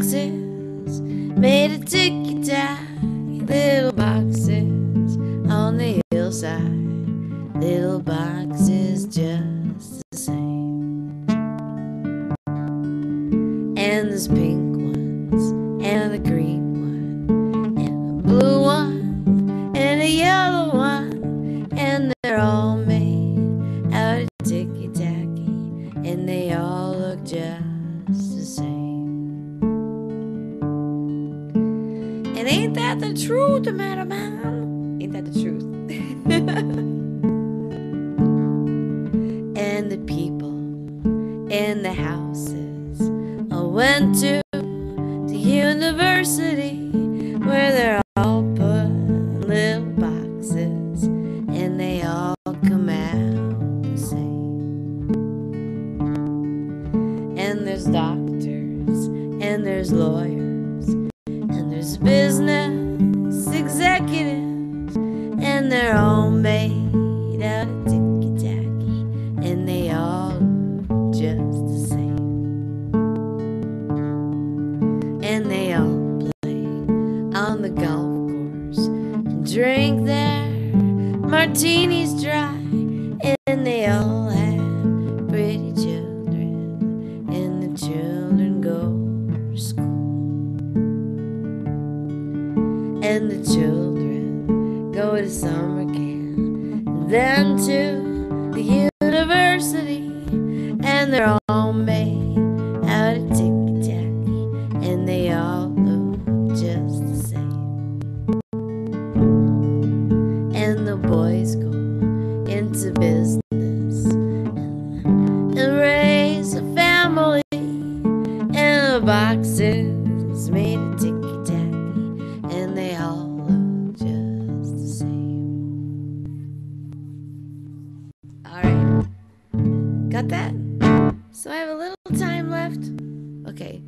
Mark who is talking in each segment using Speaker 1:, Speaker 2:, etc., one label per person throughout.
Speaker 1: boxes made of ticky tack. Little boxes on the hillside. Little boxes just the same. And there's pink ones the truth, Madam oh, Man? Ain't that the truth? and the people in the houses all went to the university where they're all put in little boxes and they all come out the same. And there's doctors and there's lawyers and they're all made out of ticky tacky and they all look just the same. And they all play on the golf course and drink their martinis dry and they all have pretty children and the children go to school and the children go to summer camp then to the university and they're all Got that? So I have a little time left. Okay.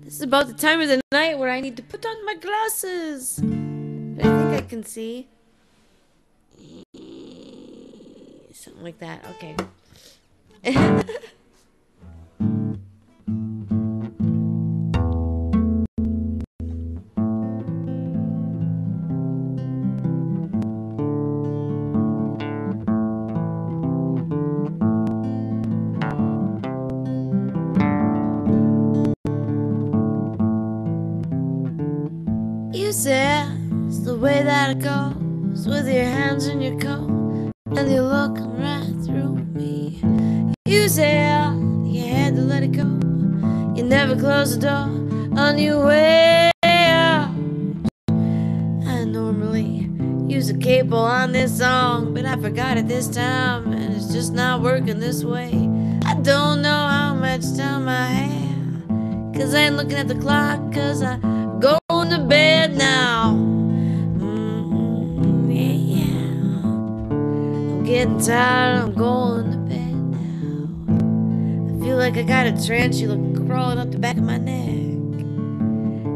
Speaker 1: This is about the time of the night where I need to put on my glasses. But I think I can see. Something like that. Okay. Said it's the way that it goes with your hands in your coat and you're looking right through me. You said oh, you had to let it go. You never closed the door on your way out. I normally use a capo on this song, but I forgot it this time and it's just not working this way. I don't know how much time I have. Cause I ain't looking at the clock, cause I Tired, I'm going to bed now. I feel like I got a tarantula crawling up the back of my neck.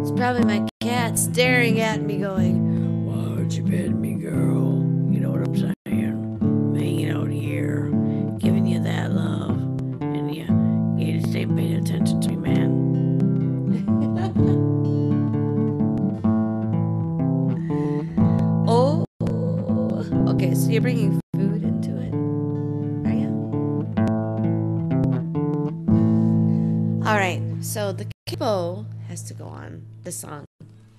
Speaker 1: It's probably my cat staring at me, going, Why aren't you bed me, girl? You know what I'm saying? I'm hanging out here, giving you that love. And you, you just ain't paying attention to me, man. Oh, okay. So you're bringing All right. So the capo has to go on the song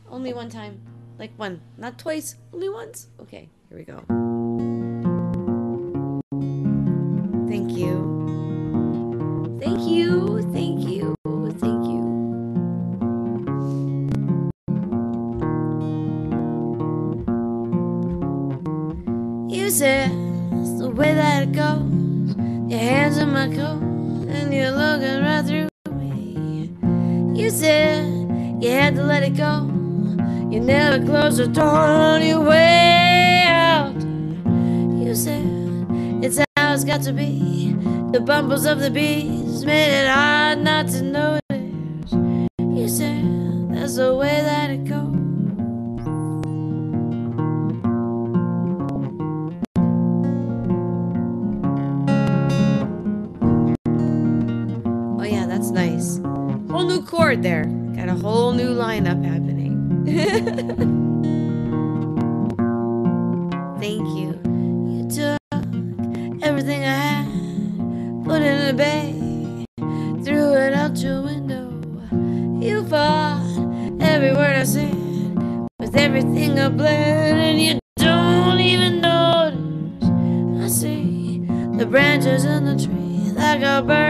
Speaker 1: only one time, like one, not twice, only once. Okay, here we go. Thank you. Thank you. Thank you. Thank you. You said it's the way that it goes. Your hands in my coat, and you're looking right through. You said you had to let it go. You never closed the door on your way out. You said it's how it's got to be. The bumbles of the bees made it hard not to notice. There. Got a whole new lineup happening. Thank you. You took everything I had, put it in a bag, threw it out your window. You fought every word I said with everything I bled, and you don't even notice. I see the branches in the tree like a bird.